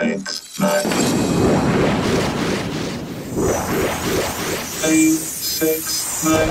six, nine.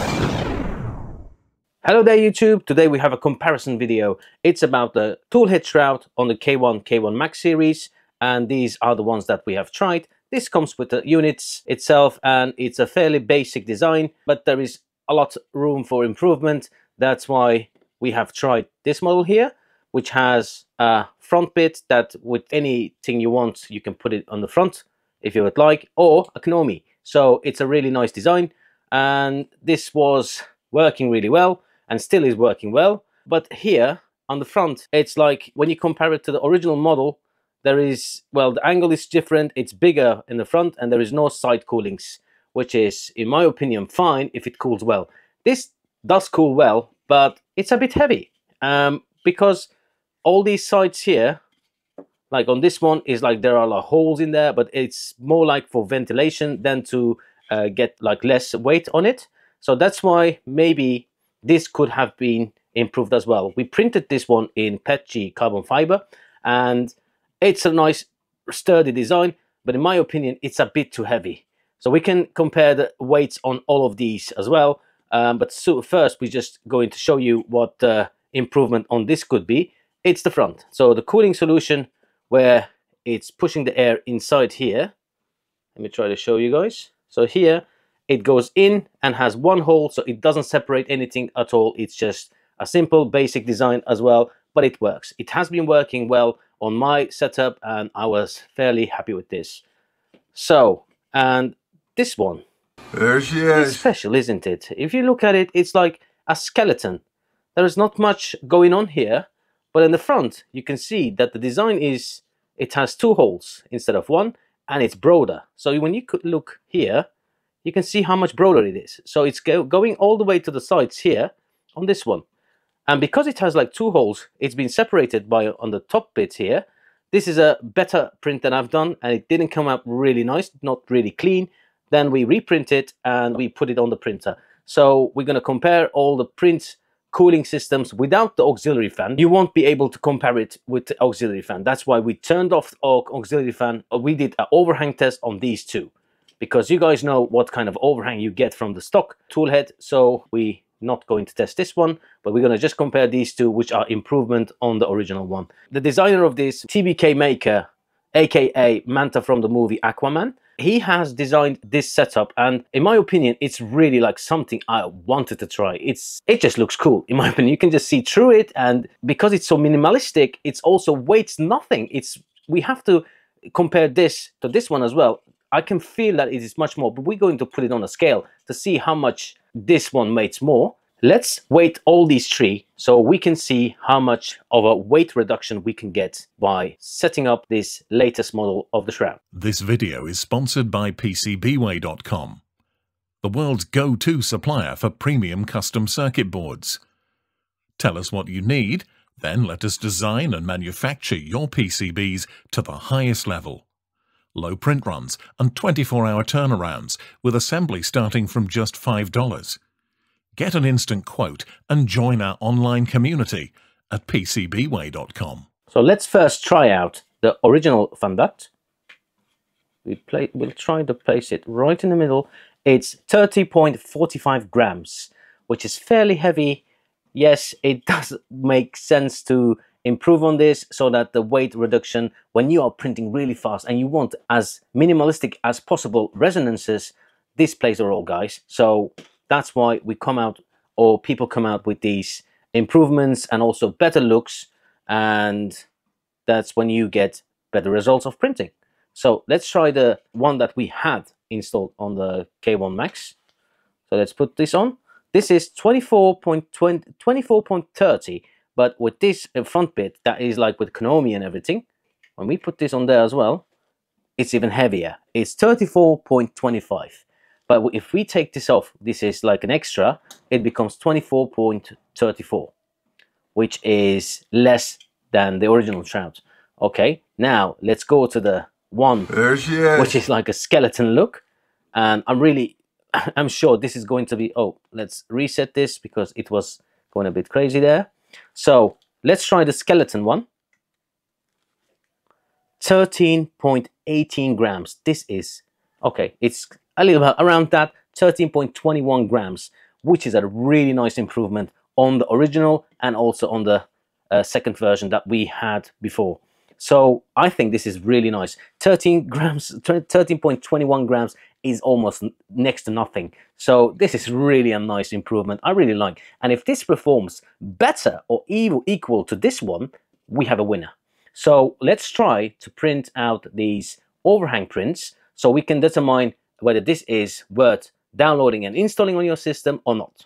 Hello there YouTube, today we have a comparison video. It's about the tool head shroud on the K1 K1 Max series and these are the ones that we have tried. This comes with the units itself and it's a fairly basic design but there is a lot room for improvement. That's why we have tried this model here which has a front bit that with anything you want you can put it on the front if you would like or a Knomi. So it's a really nice design and this was working really well and still is working well. But here on the front, it's like when you compare it to the original model, there is, well, the angle is different, it's bigger in the front and there is no side coolings, which is, in my opinion, fine if it cools well. This does cool well, but it's a bit heavy um, because all these sides here, like on this one, is like there are like holes in there, but it's more like for ventilation than to uh, get like less weight on it. So that's why maybe this could have been improved as well. We printed this one in PETG carbon fiber and it's a nice sturdy design, but in my opinion, it's a bit too heavy. So we can compare the weights on all of these as well. Um, but so first, we're just going to show you what uh, improvement on this could be. It's the front. So the cooling solution where it's pushing the air inside here. Let me try to show you guys. So here it goes in and has one hole so it doesn't separate anything at all it's just a simple basic design as well but it works it has been working well on my setup and I was fairly happy with this so and this one There she is is. special isn't it if you look at it it's like a skeleton there is not much going on here but in the front you can see that the design is it has two holes instead of one and it's broader so when you could look here you can see how much broader it is. So it's go going all the way to the sides here on this one. And because it has like two holes, it's been separated by on the top bit here. This is a better print than I've done and it didn't come out really nice, not really clean. Then we reprint it and we put it on the printer. So we're going to compare all the print cooling systems without the auxiliary fan. You won't be able to compare it with the auxiliary fan. That's why we turned off our auxiliary fan. Uh, we did an overhang test on these two because you guys know what kind of overhang you get from the stock toolhead. So we not going to test this one, but we're going to just compare these two, which are improvement on the original one. The designer of this, TBK Maker, aka Manta from the movie Aquaman, he has designed this setup and in my opinion it's really like something i wanted to try. It's it just looks cool in my opinion. You can just see through it and because it's so minimalistic it's also weights nothing. It's we have to compare this to this one as well. I can feel that it is much more, but we're going to put it on a scale to see how much this one weighs more. Let's weight all these three so we can see how much of a weight reduction we can get by setting up this latest model of the shroud. This video is sponsored by PCBWay.com, the world's go-to supplier for premium custom circuit boards. Tell us what you need, then let us design and manufacture your PCBs to the highest level. Low print runs and 24-hour turnarounds with assembly starting from just $5. Get an instant quote and join our online community at PCBWay.com. So let's first try out the original fan duct. We play, we'll try to place it right in the middle. It's 30.45 grams, which is fairly heavy. Yes, it does make sense to improve on this so that the weight reduction, when you are printing really fast and you want as minimalistic as possible resonances, this plays a role, guys. So that's why we come out, or people come out with these improvements and also better looks. And that's when you get better results of printing. So let's try the one that we had installed on the K1 Max. So let's put this on. This is 24.20, 24.30, but with this front bit, that is like with Knomi and everything, when we put this on there as well, it's even heavier. It's 34.25. But if we take this off, this is like an extra, it becomes 24.34, which is less than the original shroud. Okay, now let's go to the one is. which is like a skeleton look and i'm really i'm sure this is going to be oh let's reset this because it was going a bit crazy there so let's try the skeleton one 13.18 grams. This is, okay, it's a little bit around that, 13.21 grams, which is a really nice improvement on the original and also on the uh, second version that we had before. So I think this is really nice. 13 grams, 13.21 grams is almost next to nothing. So this is really a nice improvement. I really like. And if this performs better or even equal to this one, we have a winner. So let's try to print out these overhang prints so we can determine whether this is worth downloading and installing on your system or not.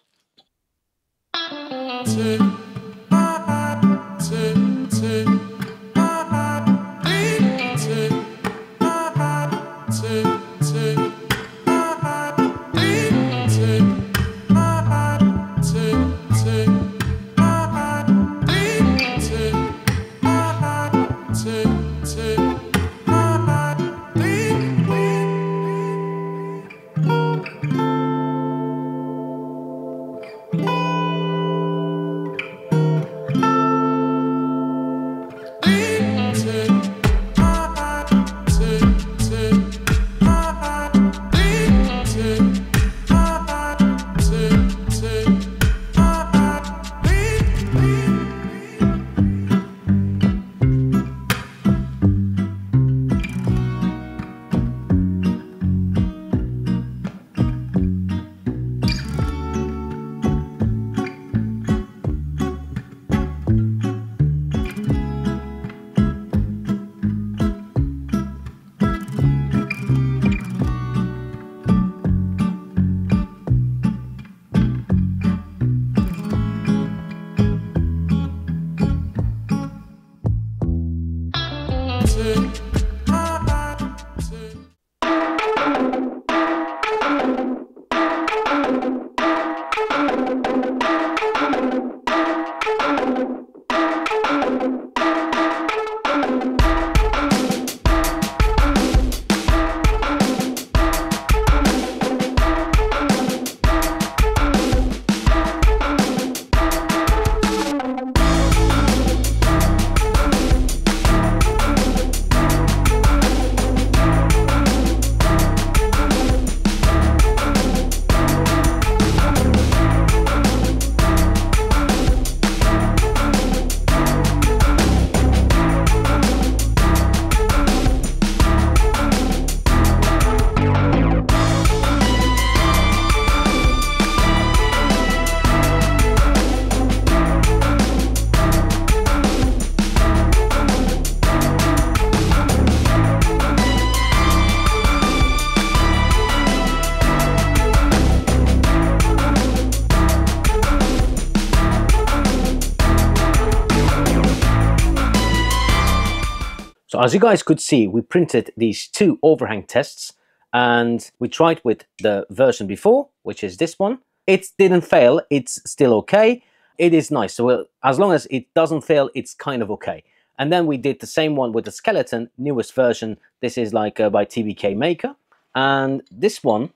As you guys could see, we printed these two overhang tests and we tried with the version before, which is this one. It didn't fail, it's still okay. It is nice, so as long as it doesn't fail, it's kind of okay. And then we did the same one with the skeleton, newest version. This is like uh, by TBK Maker. And this one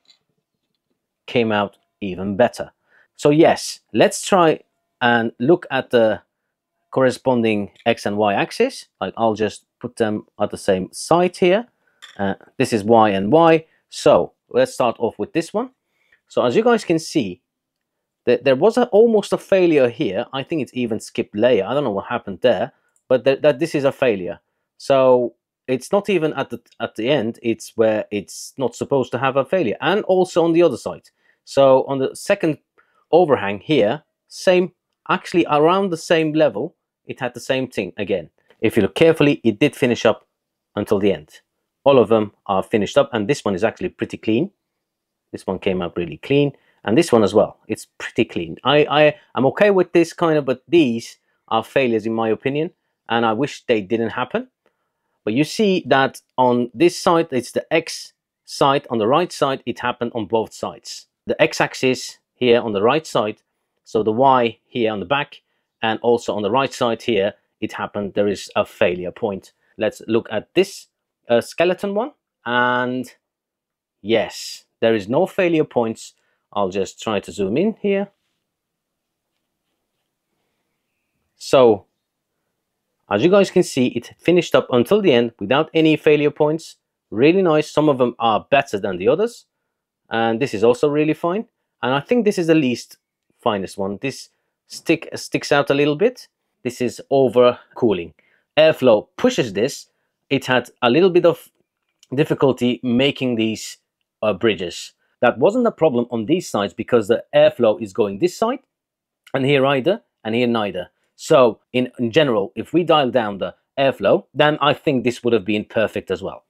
came out even better. So yes, let's try and look at the corresponding X and Y axis. Like I'll just put them at the same side here. Uh, this is Y and Y. So let's start off with this one. So as you guys can see, there, there was a, almost a failure here. I think it's even skipped layer. I don't know what happened there, but th that this is a failure. So it's not even at the at the end. It's where it's not supposed to have a failure, and also on the other side. So on the second overhang here, same, actually around the same level, it had the same thing again. If you look carefully, it did finish up until the end. All of them are finished up, and this one is actually pretty clean. This one came out really clean, and this one as well. It's pretty clean. I, I, I'm okay with this kind of, but these are failures in my opinion, and I wish they didn't happen. But you see that on this side, it's the X side. On the right side, it happened on both sides. The X-axis here on the right side, so the Y here on the back, and also on the right side here, it happened, there is a failure point. Let's look at this uh, skeleton one. And yes, there is no failure points. I'll just try to zoom in here. So As you guys can see, it finished up until the end without any failure points. Really nice. Some of them are better than the others. And this is also really fine. And I think this is the least finest one. This stick sticks out a little bit. This is overcooling. Airflow pushes this. It had a little bit of difficulty making these uh, bridges. That wasn't a problem on these sides because the airflow is going this side and here either and here neither. So in, in general, if we dial down the airflow, then I think this would have been perfect as well.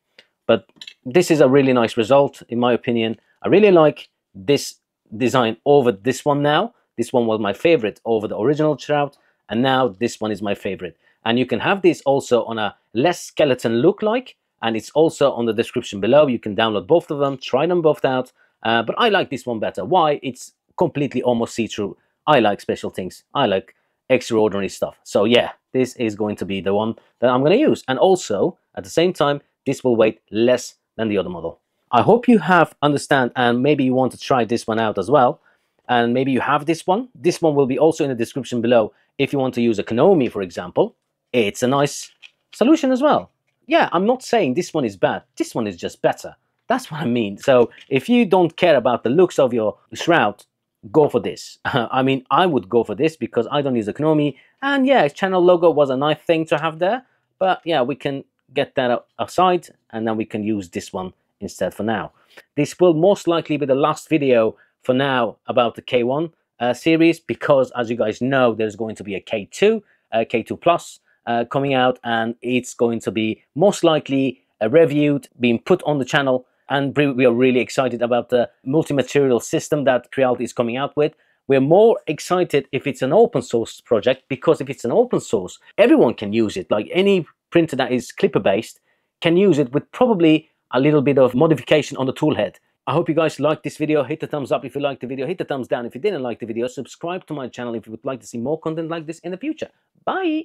But this is a really nice result, in my opinion. I really like this design over this one now. This one was my favorite over the original Shroud, and now this one is my favorite. And you can have this also on a less skeleton look like, and it's also on the description below. You can download both of them, try them both out. Uh, but I like this one better. Why? It's completely almost see-through. I like special things. I like extraordinary stuff. So yeah, this is going to be the one that I'm going to use. And also, at the same time, this will weigh less than the other model. I hope you have understand and maybe you want to try this one out as well. And maybe you have this one. This one will be also in the description below if you want to use a Knomi, for example. It's a nice solution as well. Yeah, I'm not saying this one is bad. This one is just better. That's what I mean. So if you don't care about the looks of your shroud, go for this. I mean, I would go for this because I don't use a Knomi. And yeah, channel logo was a nice thing to have there. But yeah, we can get that aside and then we can use this one instead for now. This will most likely be the last video for now about the K1 uh, series because as you guys know, there's going to be a K2, uh, K2 Plus uh, coming out and it's going to be most likely uh, reviewed, being put on the channel and we are really excited about the multi-material system that Creality is coming out with. We're more excited if it's an open source project because if it's an open source, everyone can use it. Like any printer that is Klipper based can use it with probably a little bit of modification on the tool head. I hope you guys liked this video. Hit the thumbs up if you liked the video. Hit the thumbs down if you didn't like the video. Subscribe to my channel if you would like to see more content like this in the future. Bye!